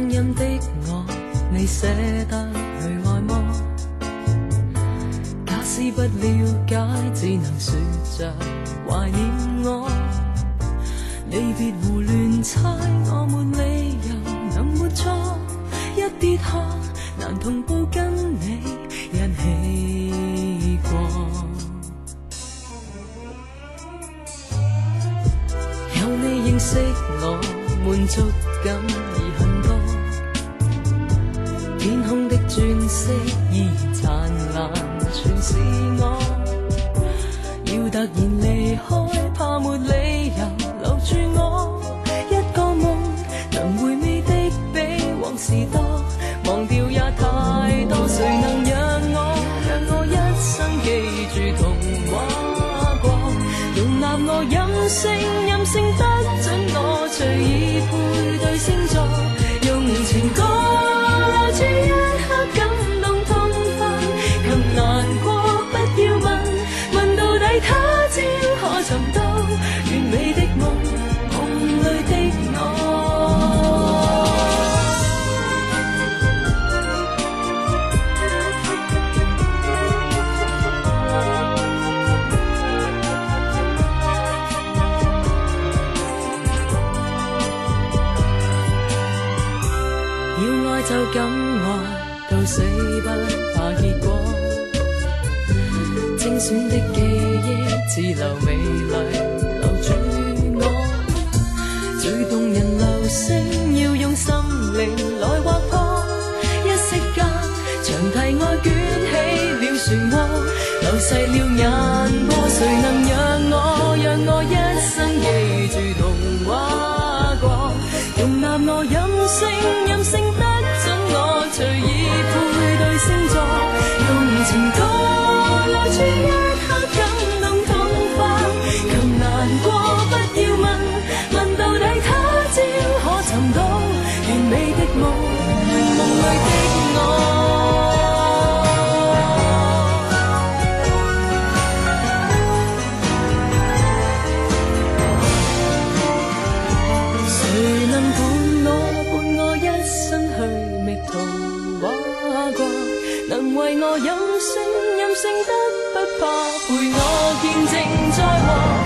光阴的我，你舍得去爱么？假使不了解，只能说着怀念我。你别胡乱猜，我没理由能活错。一跌下，难同步跟你一起过。有你认识我，满足感。色依然灿烂，全是我。要突然离开，怕没理由留住我。一个梦能回味的比往事多，忘掉也太多。谁能让我让我一生记住童话过，容纳我任性任性。寻到完美的梦，梦里的我。要爱就敢爱到死不怕。挑的记忆，只留美丽留住我。最动人流星，要用心灵来划破。一息间，长堤外卷起了漩涡，流逝了眼波，谁能让我让我一生记？能为我任性，任性得不怕，陪我见证灾祸。